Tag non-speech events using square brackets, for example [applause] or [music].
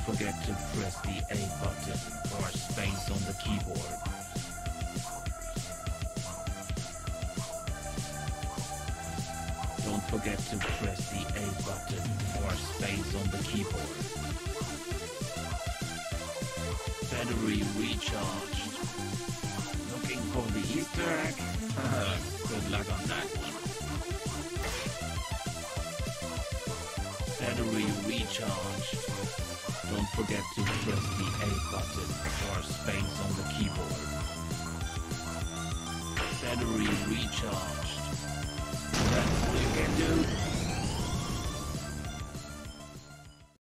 forget to press the A button or space on the keyboard. Don't forget to press the A button or space on the keyboard. Battery recharged. Looking for the Easter [laughs] egg? Good luck on that one. Battery recharged. Battery recharged. That's all you can do.